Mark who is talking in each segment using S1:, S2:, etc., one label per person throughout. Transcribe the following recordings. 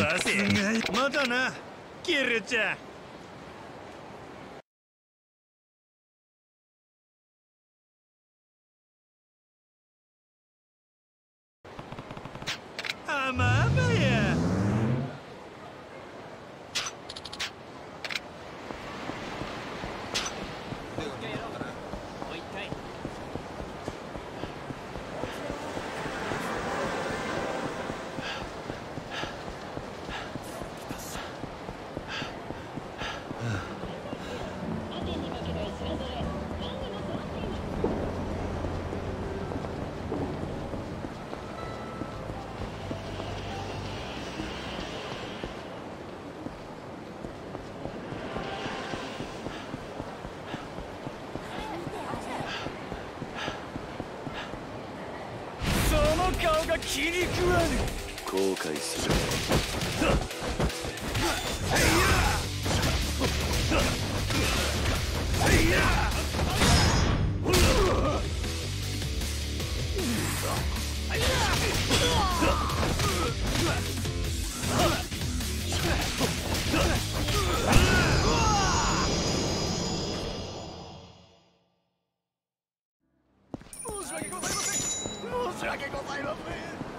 S1: さすがまたな。キルちゃんあまあまやその顔が気に食わぬ
S2: 後悔する
S1: 申し訳ございません。申し訳ございません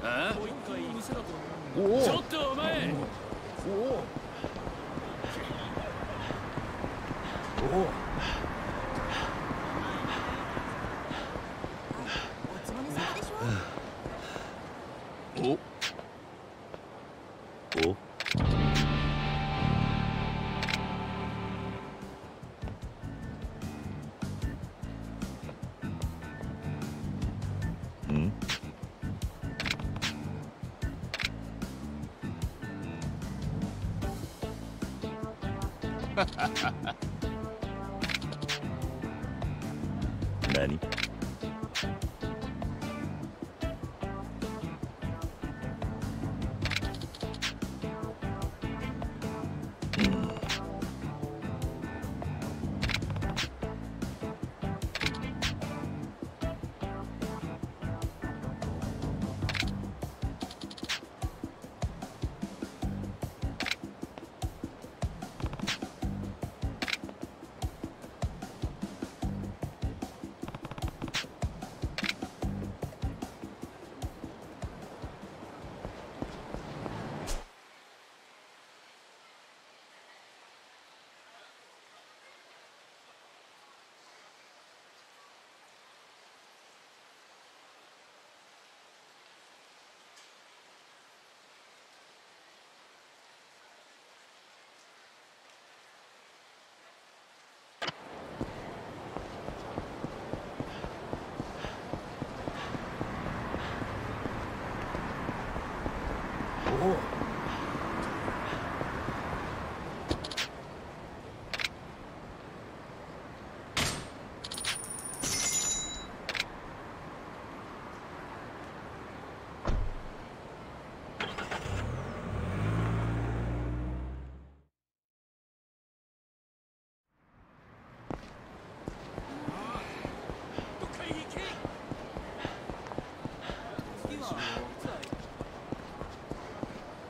S1: あちょっとお前
S3: お。
S2: 何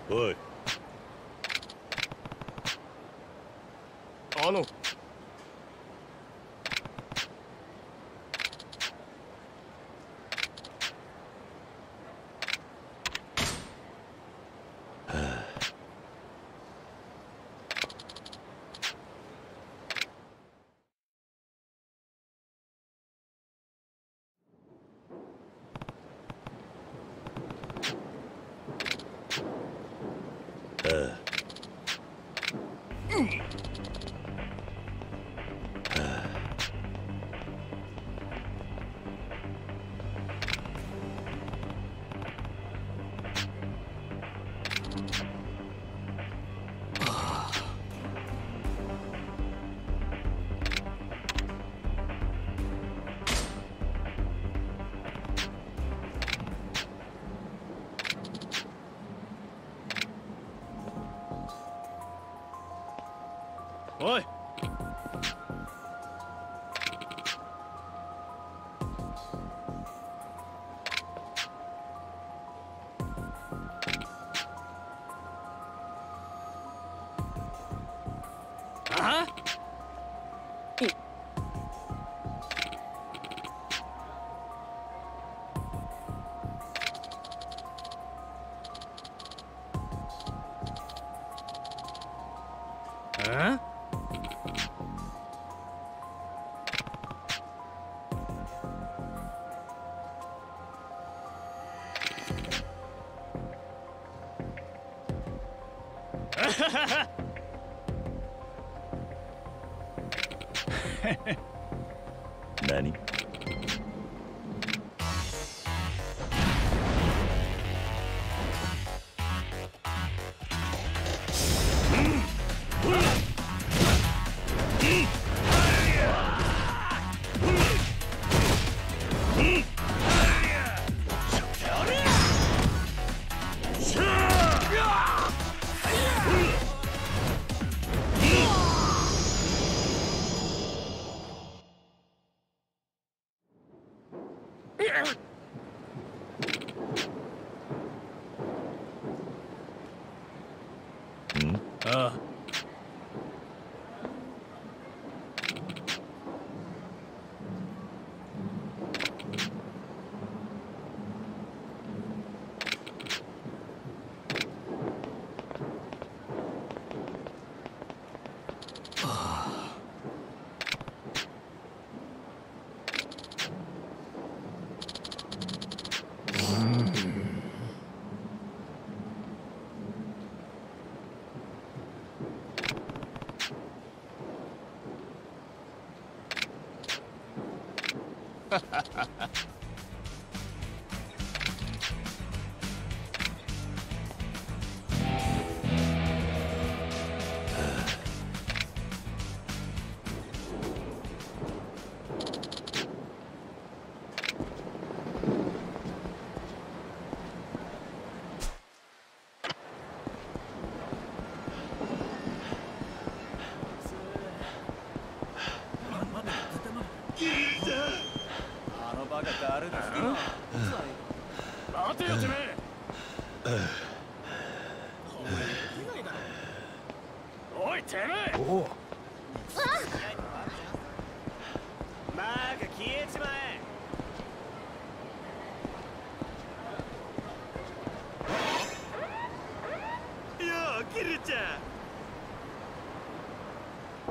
S4: Wood. Eat.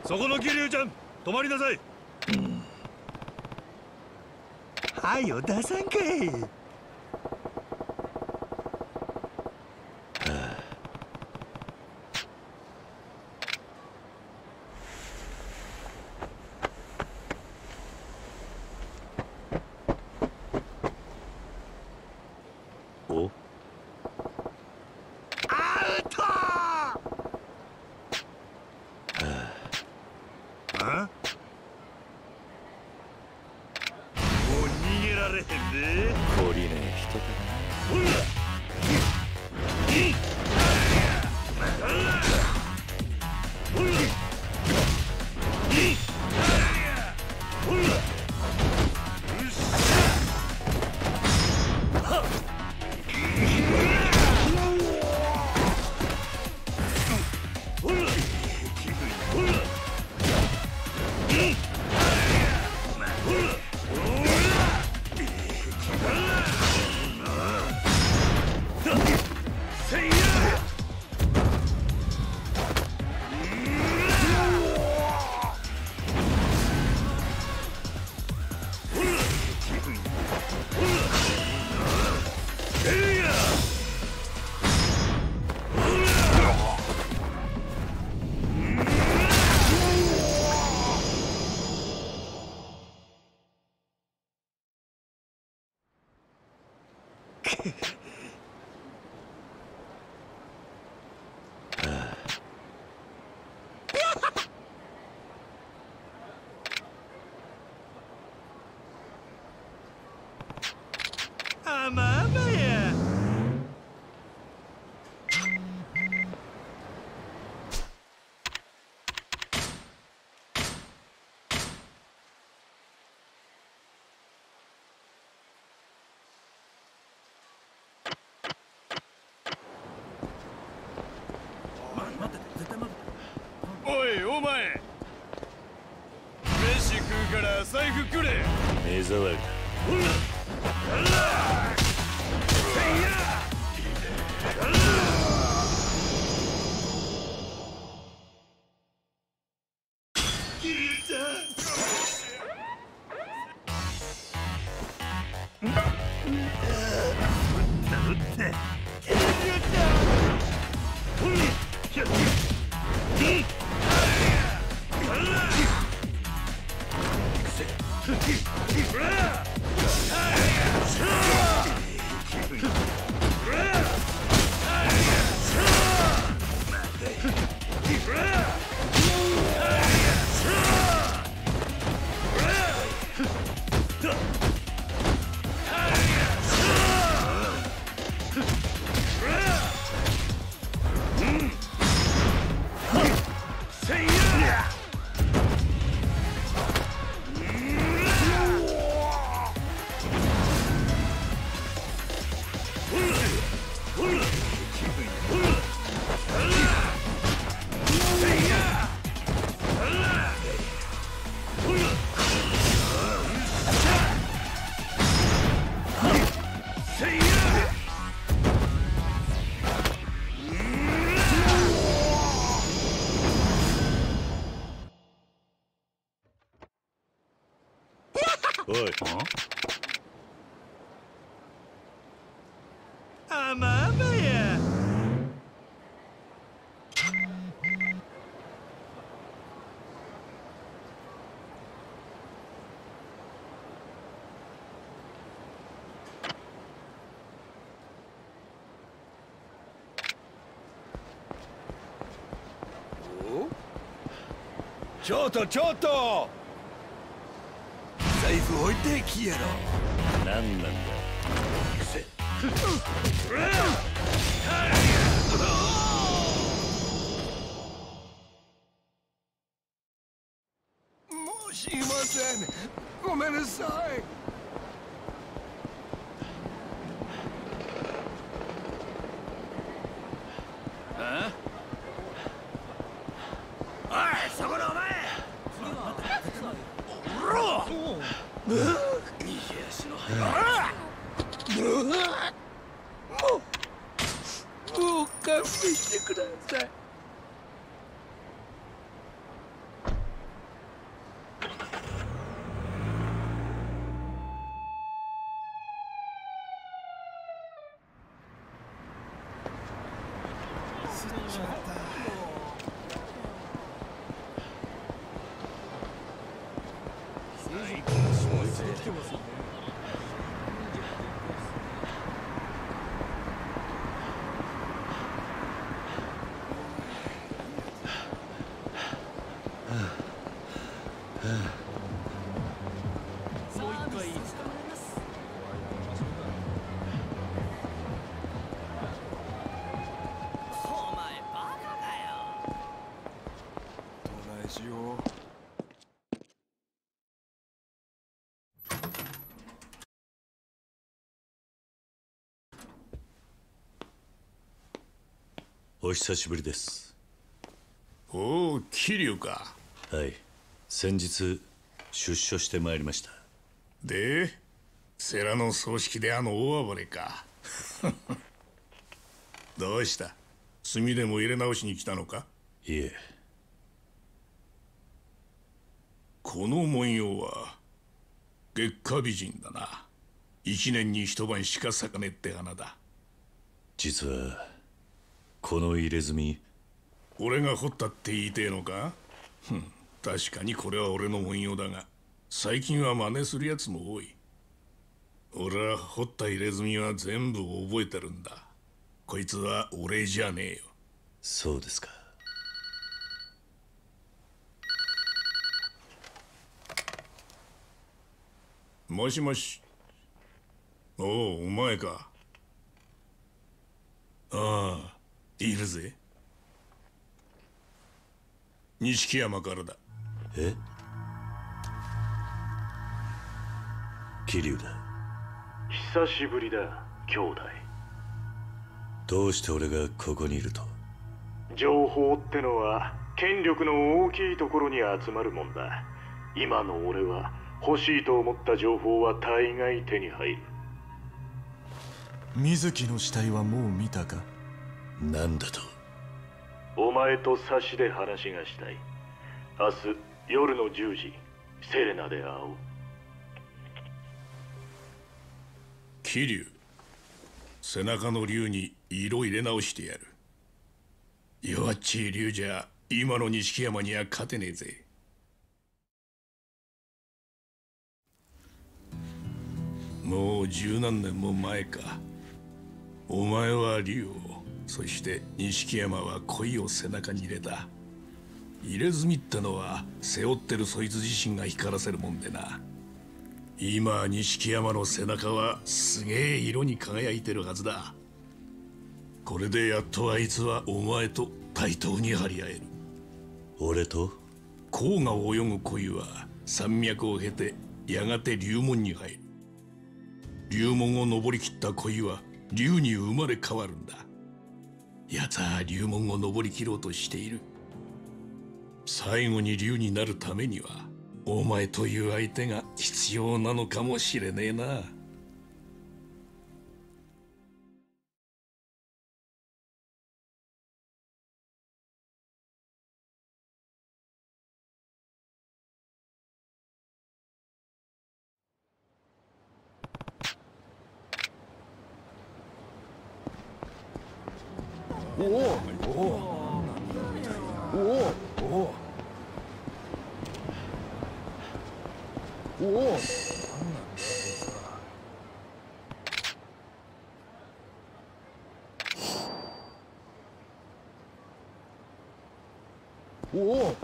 S5: そこの桐生ちゃん止まりなさい。はよ出さんかい。
S1: ら
S6: お前。飯食うから財布くれ。
S2: 目障りお
S6: ちょっとちょっと財布置いてきやろ。
S2: 何なんだ。
S6: もうしません。ごめんなさい。
S7: あ？
S4: おいそこのお前
S6: もう勘弁してください
S2: お久しぶりです。
S8: おお桐生か。
S2: はい。先日出所してまいりました。
S8: で世良の葬式であの大暴れか。どうした？炭でも入れ直しに来たのか？
S2: いえ。
S8: この文様は月下美人だな。一年に一晩しか咲かねって花だ。
S2: 実はこの入れ墨。
S8: 俺が掘ったって言いてえのか？確かにこれは俺の文様だが最近は真似するやつも多い。俺は掘った入れ墨は全部覚えてるんだ。こいつは俺じゃねえよ。
S2: そうですか。
S8: もしもし。おおお前か。ああいるぜ。錦山からだ。
S2: え？桐生だ。
S9: 久しぶりだ兄弟。
S2: どうして俺がここにいると？
S9: 情報ってのは権力の大きいところに集まるもんだ。今の俺は欲しいと思った情報は大概手に入る。
S10: 水木の死体はもう見たか？
S2: なんだと？
S9: お前と差しで話がしたい。明日夜の10時セレナで会おう。
S8: 桐生背中の竜に色入れ直してやる。弱っちい竜じゃ今の錦山には勝てねえぜ。もう十何年も前か。お前は竜をそして錦山は恋を背中に入れた。入れ墨ってのは背負ってるそいつ自身が光らせるもんでな。今錦山の背中はすげえ色に輝いてるはずだ。これでやっとあいつはお前と対等に張り合える。
S2: 俺と？
S8: 甲が泳ぐ恋は山脈を経てやがて龍門に入る。龍門を登りきった恋は龍に生まれ変わるんだ奴は龍門を登りきろうとしている。最後に竜になるためにはお前という相手が必要なのかもしれねえな。
S11: 오. 오. 오. 오. 오. 오.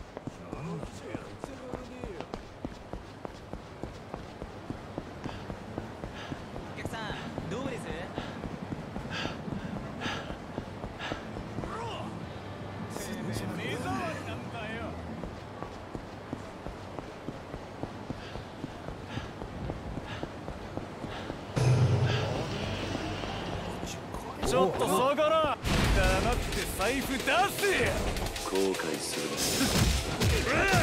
S11: 財布出せ
S2: 後悔する
S11: す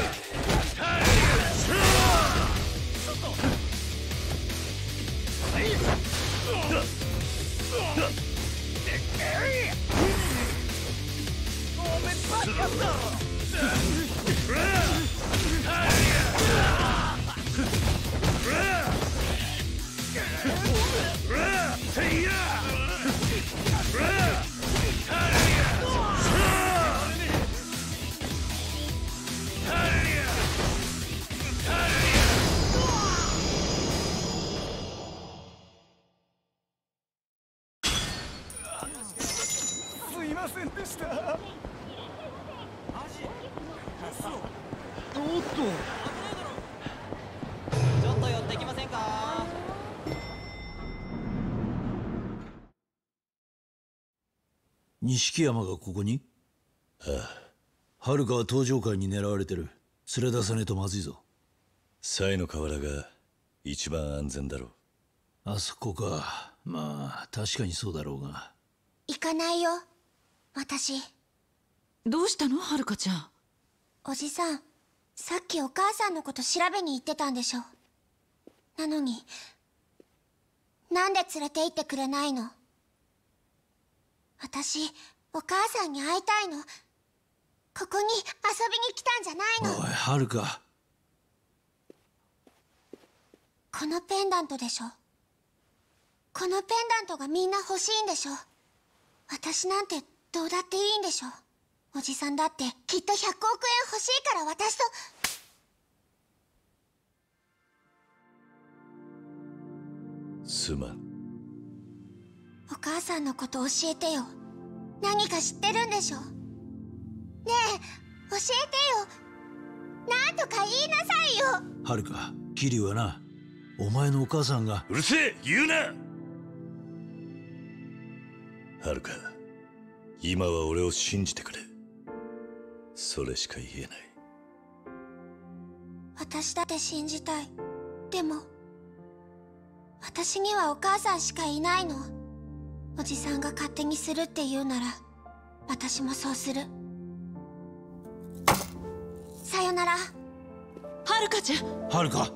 S10: 錦山がここに？ああ遥は登場会に狙われてる。連れ出さねえとまずいぞ。
S2: サイの河原が一番安全だろう。
S10: あそこか。まあ確かにそうだろうが。
S12: 行かないよ。私。どうしたの？はるかちゃん。
S13: おじさんさっきお母さんのこと調べに行ってたんでしょ。なのになんで連れて行ってくれないの？私お母さんに会いたいの。ここに遊びに来たんじゃないの。
S10: おいはるか。
S13: このペンダントでしょ。このペンダントがみんな欲しいんでしょ。私なんてどうだっていいんでしょ。おじさんだってきっと100億円欲しいから私と。
S2: すまん。
S13: お母さんのこと教えてよ。何か知ってるんでしょ？ねえ教えてよ。なんとか言いなさいよ。
S10: はるか桐生はなお前のお母さんが
S2: うるせえ言うな。はるか今は俺を信じてくれ。それしか言えない。
S13: 私だって信じたい。でも私にはお母さんしかいないのおじさんが勝手にするって言うなら私もそうする。さよなら。
S12: はるかちゃん。
S10: はるか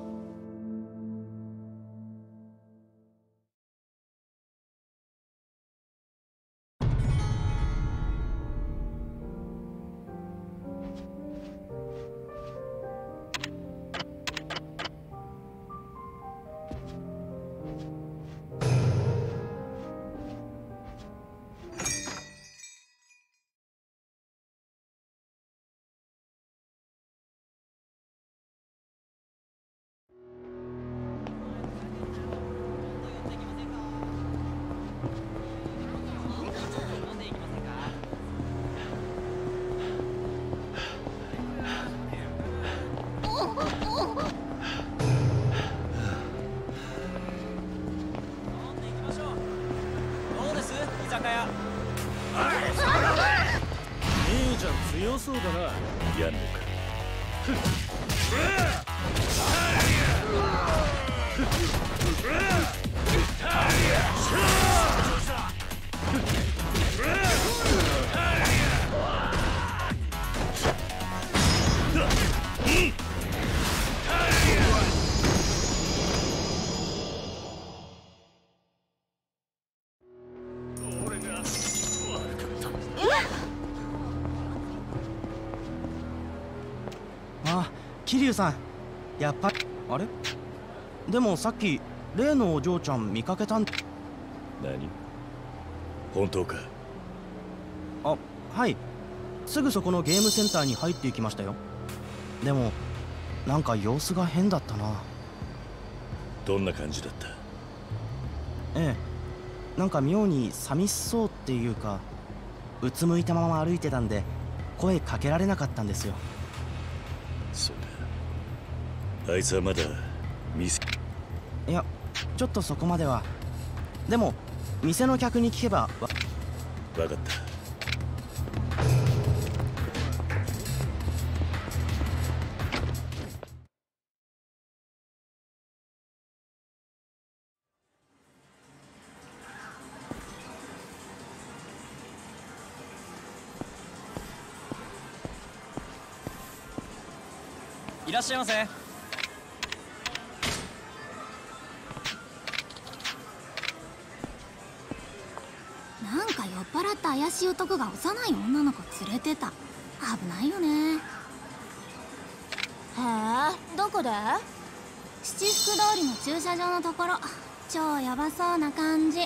S14: 桐生さんやっぱりあれ？でもさっき例のお嬢ちゃん見かけたん？
S2: 何？本当か？
S14: あはい。すぐそこのゲームセンターに入っていきましたよ。でもなんか様子が変だったな。
S2: どんな感じだった？
S14: ええ。なんか妙に寂しそうっていうかうつむいたまま歩いてたんで声かけられなかったんですよ
S2: あいつはまだ店
S14: いやちょっとそこまでは。でも店の客に聞けばわ
S2: 分かった。
S4: いらっしゃいませ
S3: 怪しい男が幼い女の子連れてた。危ないよね。
S13: へえどこで？
S3: 七福通りの駐車場のところ。超ヤバそうな感じ。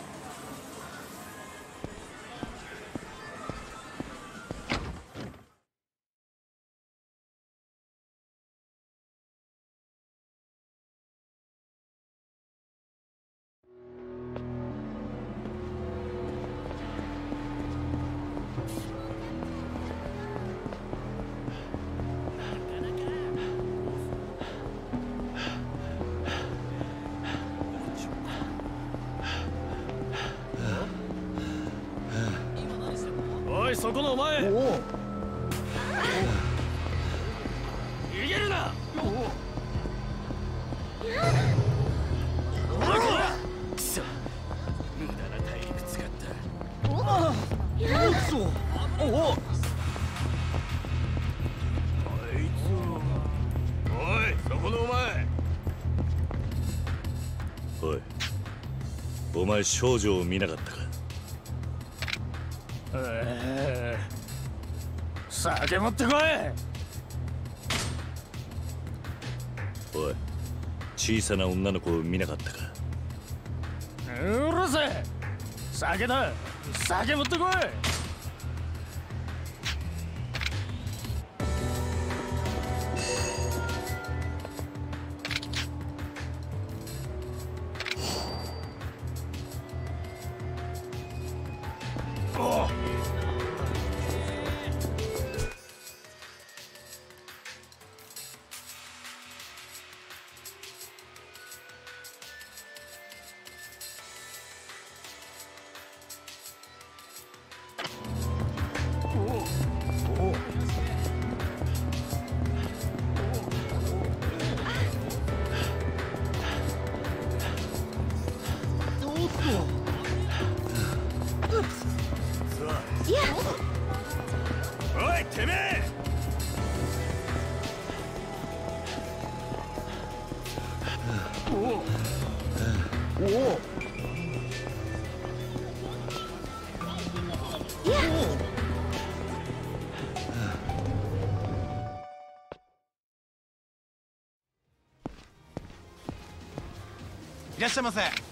S2: お前少女を見なかったか？
S11: 酒持ってこい。
S2: おい小さな女の子を見なかったか？
S11: うるせえ。酒だ。酒持ってこい。
S5: い
S15: らっしゃいませ。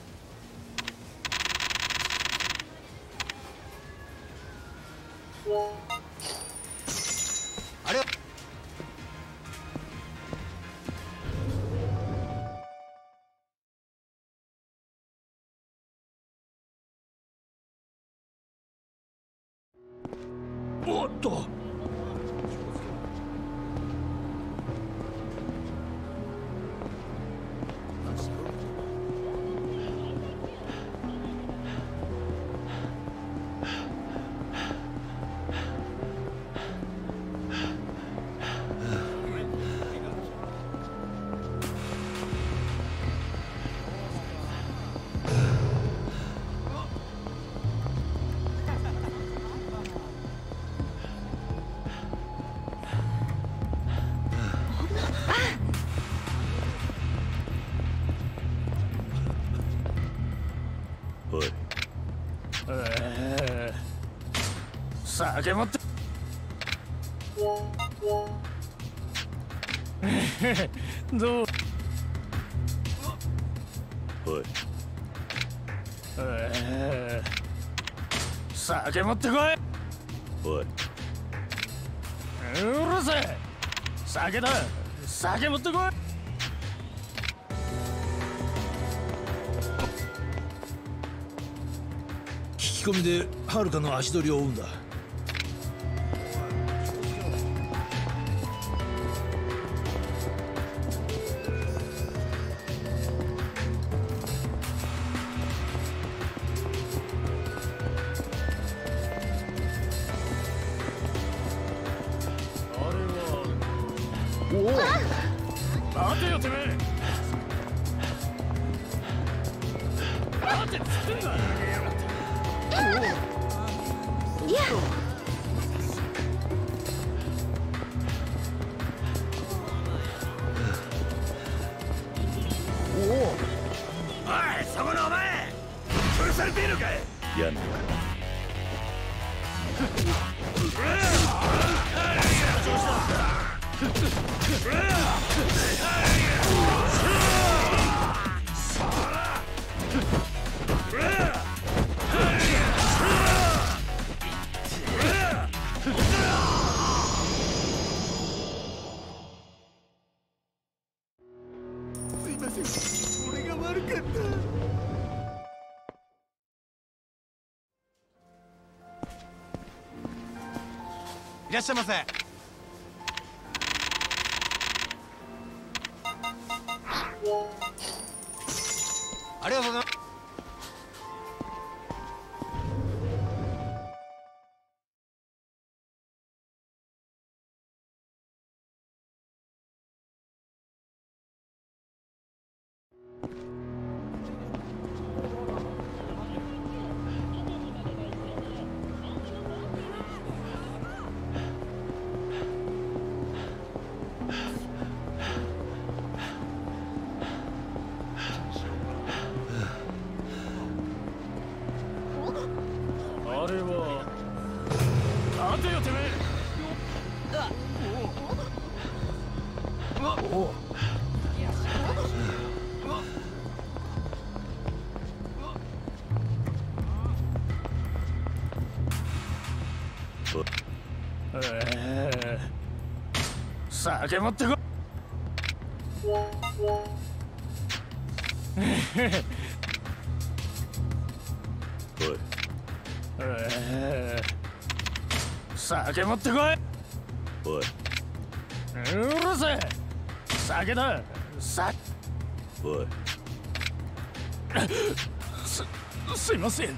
S11: 酒持って。どう？
S2: おい。
S11: えー。酒持ってこい。
S2: おい。う
S11: るせえ。酒だ。酒持ってこい。
S10: 聞き込みではるかの足取りを追うんだ
S11: 待
S15: らっしゃいませ。
S11: てよてめえお。お酒持ってこ持ってこい。
S2: おい。う
S11: るせえ。酒だ。さ。
S2: おい。
S11: すすいません。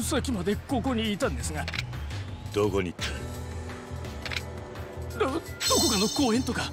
S11: さっきまでここにいたんですが。
S2: どこに行った？
S11: どどこかの公園とか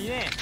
S10: にね。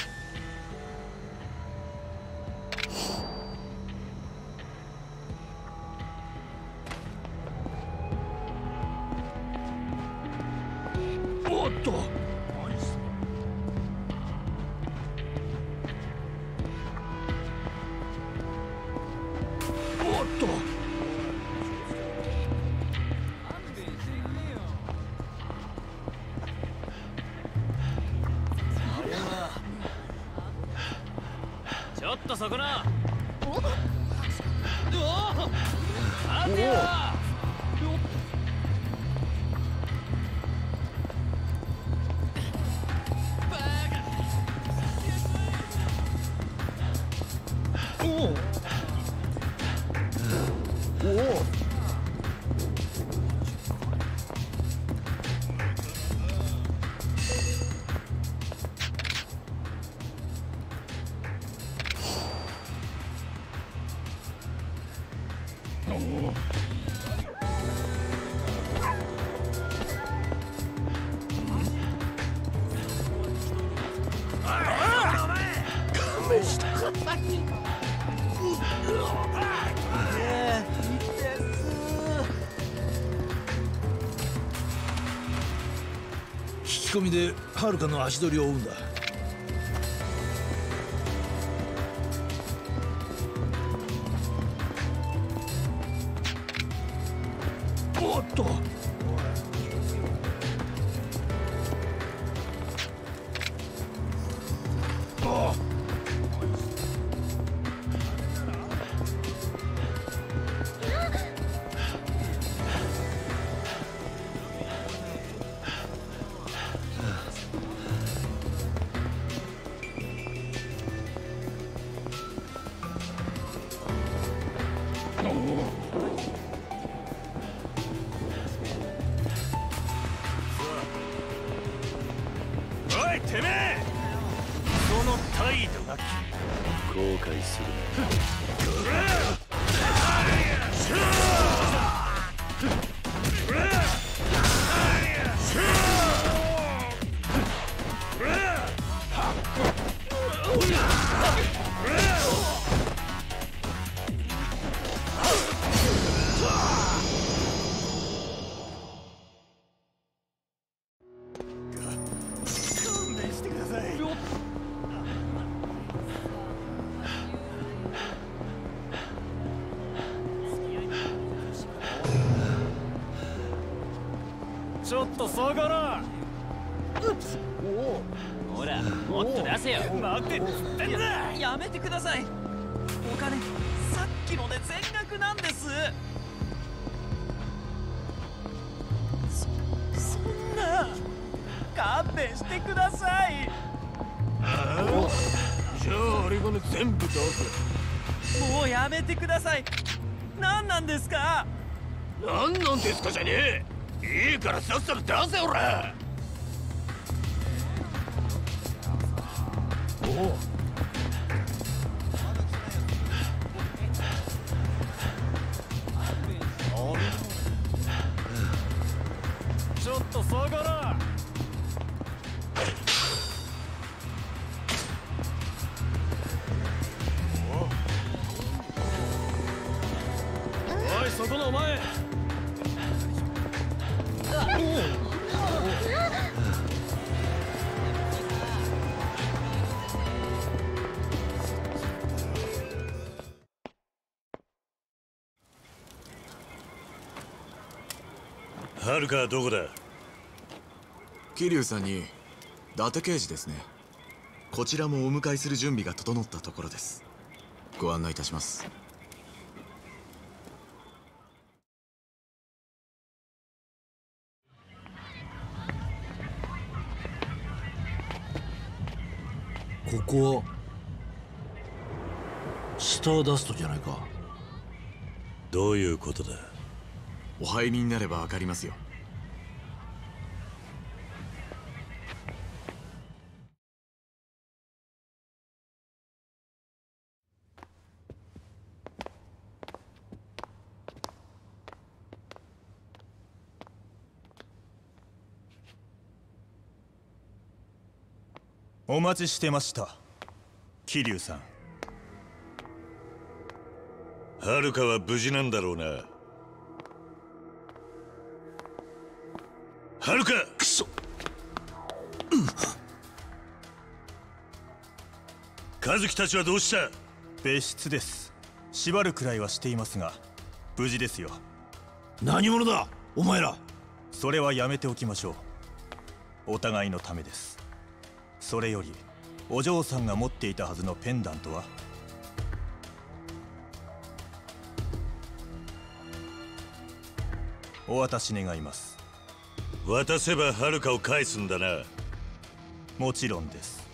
S6: 勘弁してください
S4: 引き込みではるかの足取りを追うんだ。
S11: Oh, yeah. 人
S6: じゃねえ。いいからさっさと出せおら。
S2: はるかはどこだ？
S16: 桐生さんに伊達刑事ですね。こちらもお迎えする準備が整ったところです。ご案内いたします。
S10: ここはスターダストじゃないか。
S2: どういうことだ？
S16: お入りになれば分かりますよ。
S17: お待ちしてました桐生さん。
S2: はるかは無事なんだろうな。はるか
S10: くそ。
S2: 和樹たちはどうした？
S17: 別室です。縛るくらいはしていますが無事ですよ。
S10: 何者だ？お前ら。
S17: それはやめておきましょう。お互いのためです。それよりお嬢さんが持っていたはずのペンダントは？お渡し願います
S2: 渡せばはるかを返すんだな。
S17: もちろんです。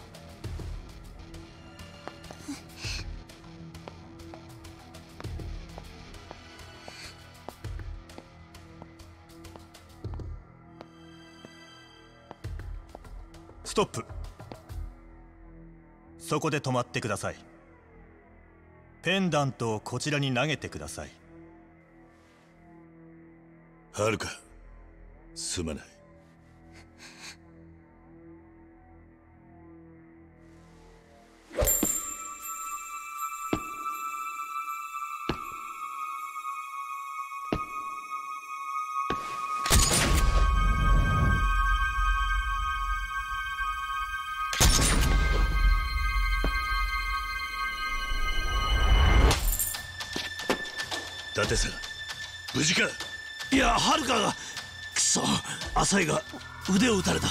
S17: ストップ。そこで止まってください。ペンダントをこちらに投げてください。
S2: はるかすまない。伊達さん無事か？
S10: いやはるかがそ浅井が腕を打たれた。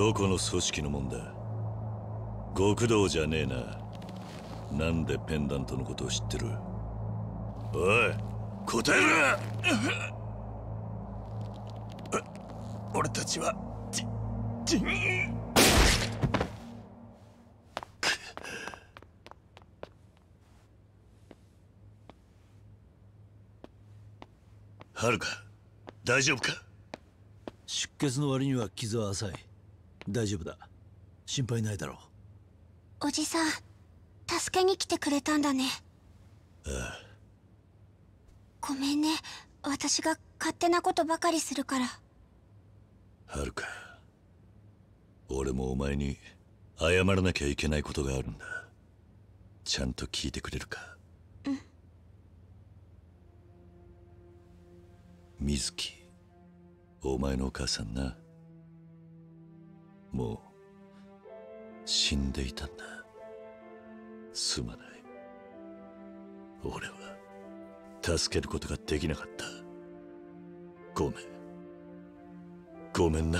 S2: どこの組織のもんだ？極道じゃねえな。なんでペンダントのことを知ってる？おい答えろ！
S17: 俺たちはじじ
S2: はるか大丈夫か？
S10: 出血の割には傷は浅い。大丈夫だ。心配ないだろ
S13: う。おじさん助けに来てくれたんだね。
S2: ああ
S13: ごめんね。私が勝手なことばかりするから。
S2: はるか。俺もお前に謝らなきゃいけないことがあるんだ。ちゃんと聞いてくれるか。
S13: うん。
S2: 水木。お前のお母さんなもう死んでいたんだ。すまない。俺は助けることができなかった。ごめん。ごめんな。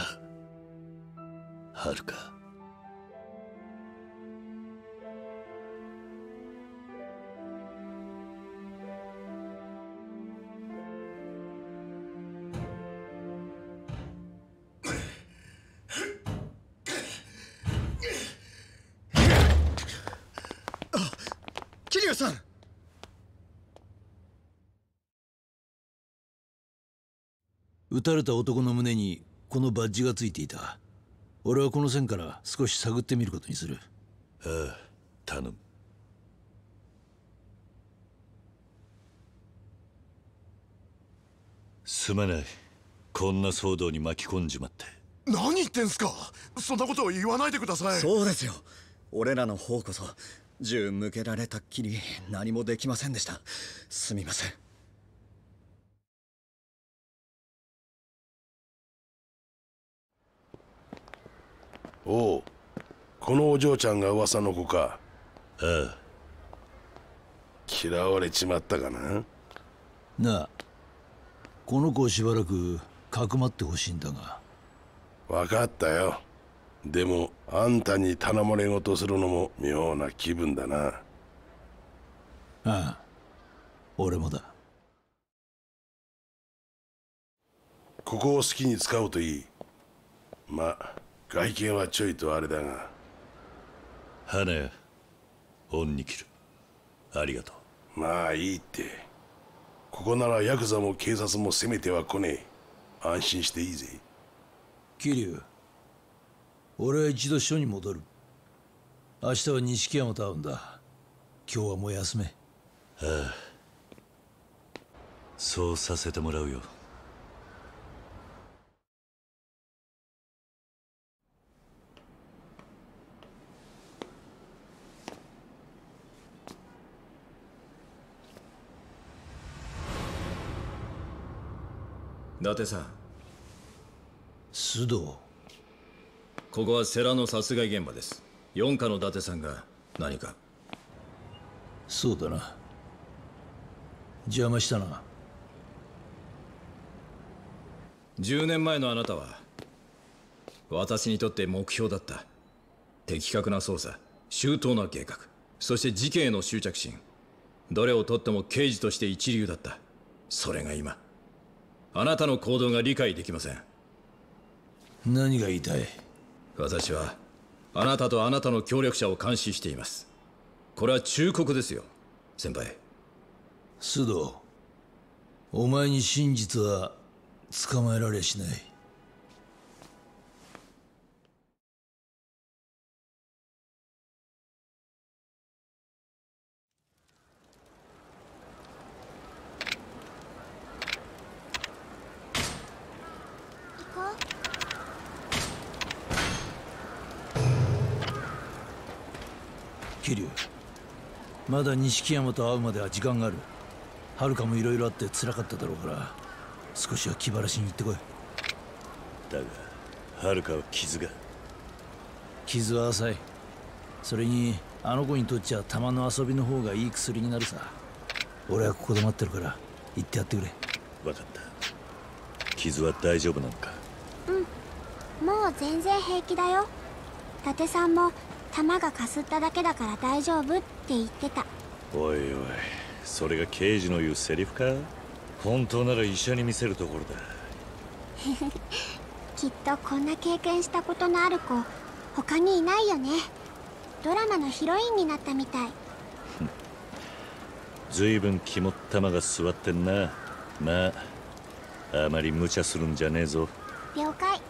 S2: はるか。
S10: 撃たれた男の胸にこのバッジがついていた。俺はこの線から少し探ってみることにする。
S2: ああ頼む。すまない。こんな騒動に巻き込んじまって。
S18: 何言ってんすか？そんなことを言わないでください。
S19: そうですよ。俺らの方こそ銃向けられたっきり何もできませんでした。すみません
S20: おうこのお嬢ちゃんが噂の子か。
S2: ああ
S20: 嫌われちまったかな？
S10: なあこの子をしばらくかくまってほしいんだが。
S20: 分かったよ。でもあんたに頼まれ事するのも妙な気分だな。
S10: ああ俺もだ。
S20: ここを好きに使うといい。まあ外見はちょいとあれだが。
S2: 花屋恩に切る。ありがと
S20: う。まあいいって。ここならヤクザも警察も攻めては来ねえ。安心していいぜ。
S10: 桐生俺は一度署に戻る。明日は錦山と会うんだ。今日はもう休め。
S2: ああ。そうさせてもらうよ
S21: 達さん。
S10: 須藤。
S21: ここは世良の殺害現場です。四課の伊達さんが何か。
S10: そうだな。邪魔したな。
S21: 10年前のあなたは私にとって目標だった。的確な捜査。周到な計画。そして事件への執着心。どれをとっても刑事として一流だった。それが今あなたの行動が理解できません。
S10: 何が言いたい？
S21: 私はあなたとあなたの協力者を監視しています。これは忠告ですよ先輩。
S10: 須藤お前に真実は捕まえられしないまだ錦山と会うまでは時間がある。遥かもいろいろあって辛かっただろうから少しは気晴らしに行ってこい。
S2: だが遥かは傷が。
S10: 傷は浅い。それにあの子にとっちゃ玉の遊びの方がいい薬になるさ。俺はここで待ってるから行ってやってくれ。
S2: 分かった。傷は大丈夫なのか？
S13: うん。もう全然平気だよ。伊達さんも弾がかすっただけだから大丈夫って言ってた。
S2: おいおいそれが刑事の言うセリフか？本当なら医者に見せるところだ。
S13: きっとこんな経験したことのある子他にいないよね。ドラマのヒロインになったみたい。
S2: ずいぶん肝っ玉が座ってんな。まああまり無茶するんじゃねえぞ。
S13: 了解